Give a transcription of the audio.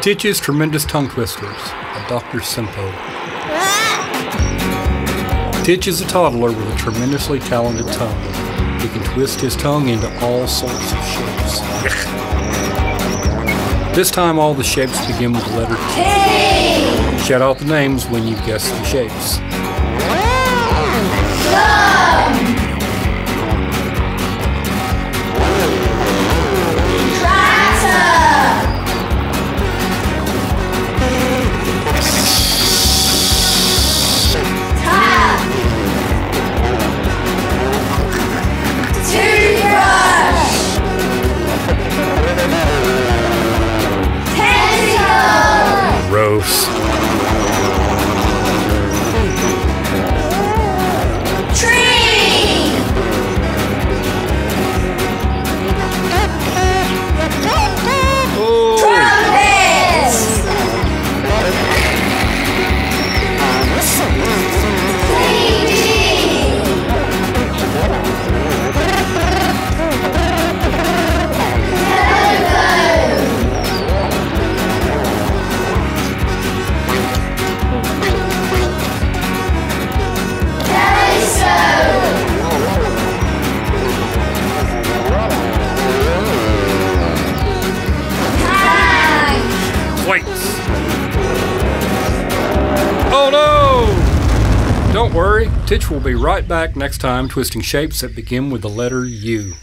Titch's Tremendous Tongue Twisters by Dr. Simpo. Titch is a toddler with a tremendously talented tongue. He can twist his tongue into all sorts of shapes. This time all the shapes begin with the letter T. Shout out the names when you guess the shapes. Oh no! Don't worry, Titch will be right back next time twisting shapes that begin with the letter U.